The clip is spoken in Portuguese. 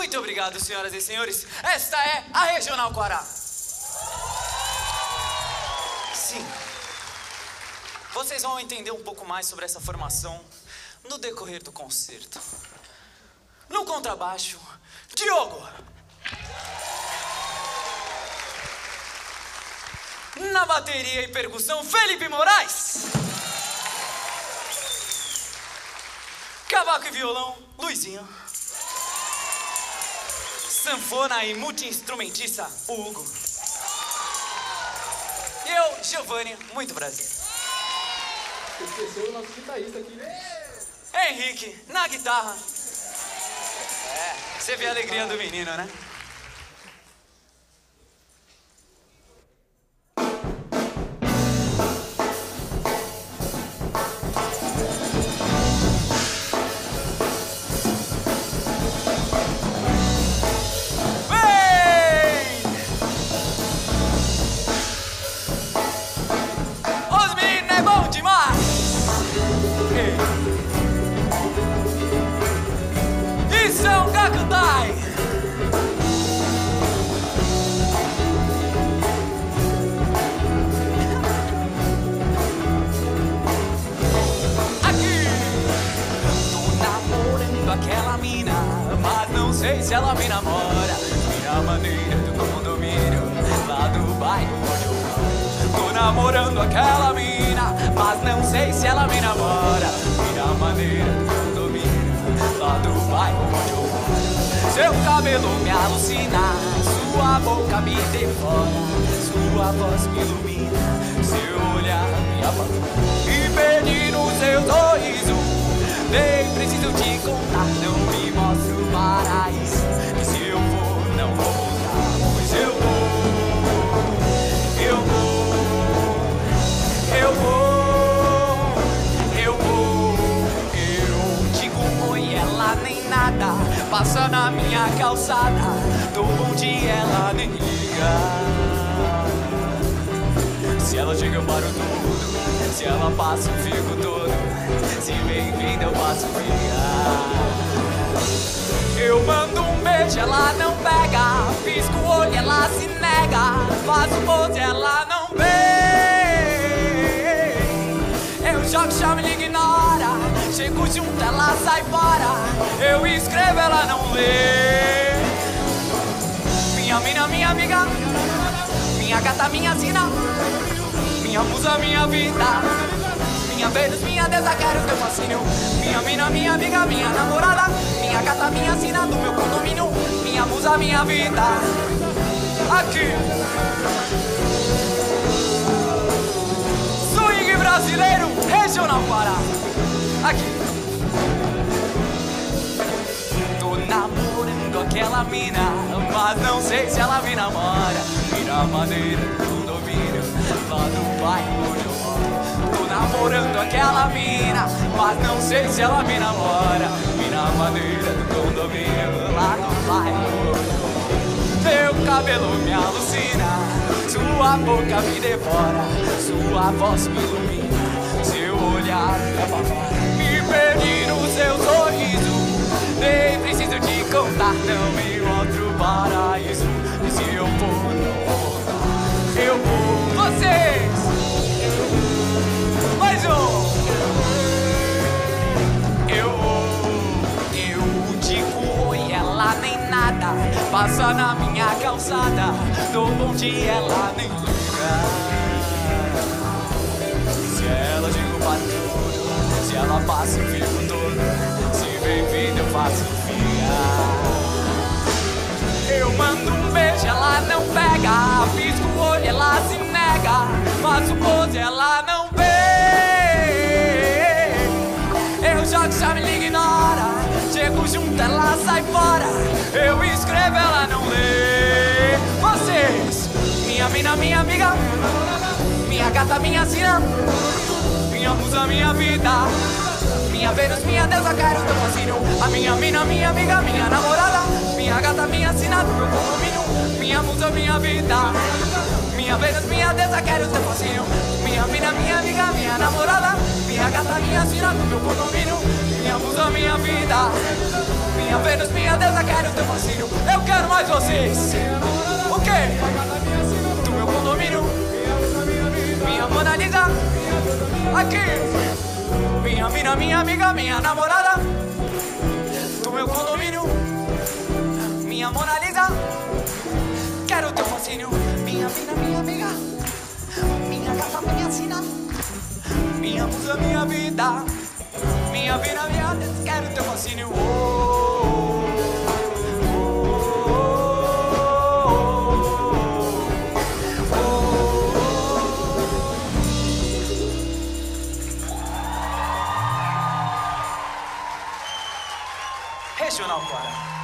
Muito obrigado, senhoras e senhores. Esta é a Regional Quará. Sim. Vocês vão entender um pouco mais sobre essa formação no decorrer do concerto. No contrabaixo, Diogo. Na bateria e percussão, Felipe Moraes. Cavaco e violão, Luizinho. Sanfona e multi-instrumentista, o Hugo. E eu, Giovanni, muito prazer. Esqueceu o nosso guitarrista aqui. Henrique, na guitarra. É, você vê a alegria do menino, né? Namorando aquela mina, mas não sei se ela me namora. Minha maneira do condomínio, lá do bairro onde eu moro. Tô namorando aquela mina, mas não sei se ela me namora. Minha maneira do condomínio, lá do bairro onde eu moro. Seu cabelo me alucina, sua boca me devora, sua voz me ilumina, seu olhar me apavora. E perdi no seu contar, não me mostra o paraíso. E se eu for, não vou voltar, pois eu vou, eu vou, eu vou, eu vou. Eu digo oi, ela nem nada, passa na minha calçada, dou bom dia, ela nem liga. Se ela chega eu paro tudo Se ela passa fico todo. Se bem-vinda eu passo ficar Eu mando um beijo, ela não pega. Pisco o olho, ela se nega. Faço pose, ela não vem. Eu jogo, chamo, e ignora. Chego junto, ela sai fora. Eu escrevo, ela não lê Minha mina, minha amiga. Minha gata, minha sina minha musa, minha vida. Minha Vênus, minha deusa, quero teu fascínio. Minha mina, minha amiga, minha namorada. Minha gata, minha sina do meu condomínio. Minha musa, minha vida. Aqui. Swing brasileiro, regional Pará Aqui. Tô namorando aquela mina Mas não sei se ela me namora Mira maneira do condomínio Lá do bairro onde eu moro. Tô namorando aquela mina Mas não sei se ela me namora Mira maneira do condomínio Lá do bairro onde eu moro. Teu cabelo me alucina Sua boca me devora Sua voz me ilumina. Seu olhar Na minha calçada. Dou bom dia, ela nem liga Se ela para tudo Se ela passa eu fico todo Se bem-vindo eu faço fiar. Eu mando um beijo, ela não pega. Pisco o olho, ela se nega. Faço pose, ela não vê. Eu jogo, chame, liga, ignora. Chego junto, ela sai fora. Eu minha mina, minha amiga. Minha gata, minha sina Minha musa, minha vida minha Vênus, minha deusa, quero teu fascínio A minha mina, minha amiga, minha namorada Minha gata, minha sina do meu condomínio Minha musa, minha vida Minha Vênus, minha deusa, quero teu fascínio Minha mina, minha amiga, minha namorada Minha gata, minha sina do meu condomínio Minha musa, minha vida Minha Vênus, minha deusa, quero teu fascínio. Eu quero mais vocês. O quê? Condomínio. Minha Mona Lisa. Aqui. Minha mina, minha amiga, minha namorada. Do meu condomínio. Minha Mona Lisa. Quero teu fascínio. Minha mina, minha amiga. Minha casa, minha sina. Minha musa, minha vida. Minha vida, minha quero teu fascínio. Oh, Sensacional, cara.